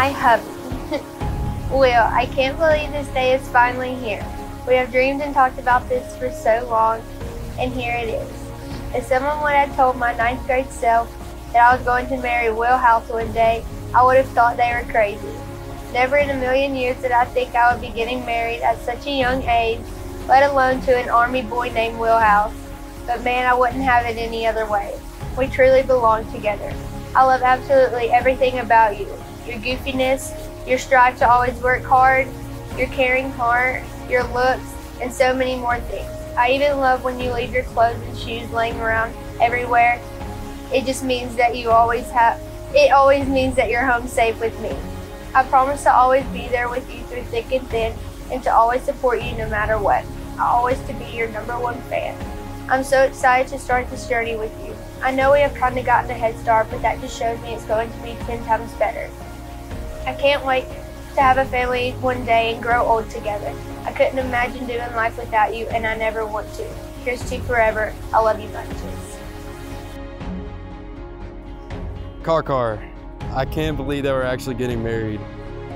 my hubby. Will, I can't believe this day is finally here. We have dreamed and talked about this for so long, and here it is. If someone would have told my ninth grade self that I was going to marry Will House one day, I would have thought they were crazy. Never in a million years did I think I would be getting married at such a young age, let alone to an army boy named Will House. But man, I wouldn't have it any other way. We truly belong together. I love absolutely everything about you. Your goofiness, your strive to always work hard, your caring heart, your looks, and so many more things. I even love when you leave your clothes and shoes laying around everywhere. It just means that you always have, it always means that you're home safe with me. I promise to always be there with you through thick and thin and to always support you no matter what. I always to be your number one fan. I'm so excited to start this journey with you. I know we have kind of gotten a head start, but that just shows me it's going to be 10 times better. I can't wait to have a family one day and grow old together. I couldn't imagine doing life without you, and I never want to. Here's to forever. I love you bunches. Car Car, I can't believe that we're actually getting married.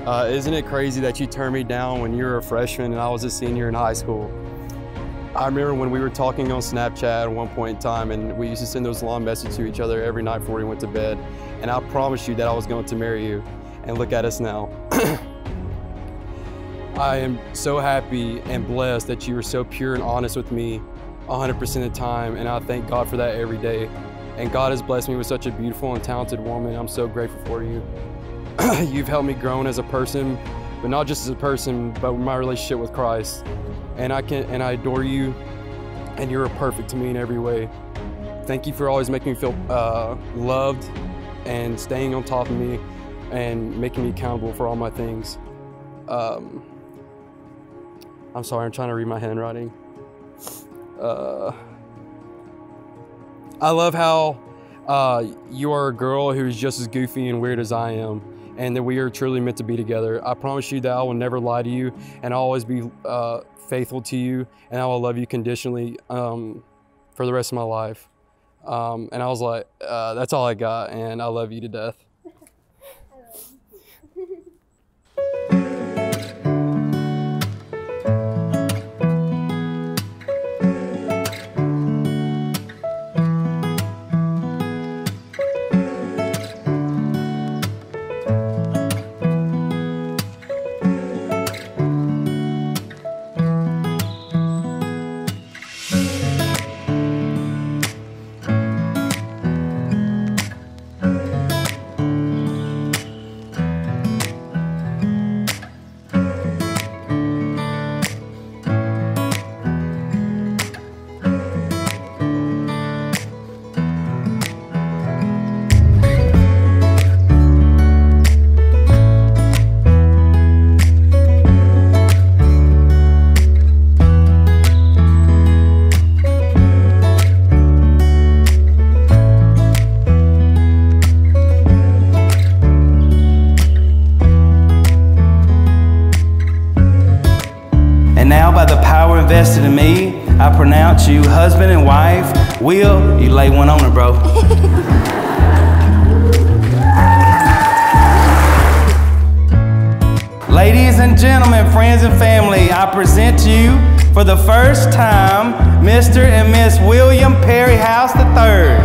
Uh, isn't it crazy that you turned me down when you were a freshman and I was a senior in high school? I remember when we were talking on Snapchat at one point in time and we used to send those long messages to each other every night before we went to bed. And I promised you that I was going to marry you. And look at us now. I am so happy and blessed that you were so pure and honest with me 100% of the time. And I thank God for that every day. And God has blessed me with such a beautiful and talented woman. I'm so grateful for you. You've helped me grow as a person, but not just as a person, but my relationship with Christ. And I can and I adore you, and you're perfect to me in every way. Thank you for always making me feel uh, loved and staying on top of me and making me accountable for all my things. Um, I'm sorry, I'm trying to read my handwriting. Uh, I love how uh, you are a girl who's just as goofy and weird as I am, and that we are truly meant to be together. I promise you that I will never lie to you, and I'll always be uh, faithful to you, and I will love you conditionally um, for the rest of my life. Um, and I was like, uh, that's all I got, and I love you to death. Pronounce you husband and wife. Will, you lay one on her, bro. Ladies and gentlemen, friends and family, I present to you for the first time Mr. and Miss William Perry House III.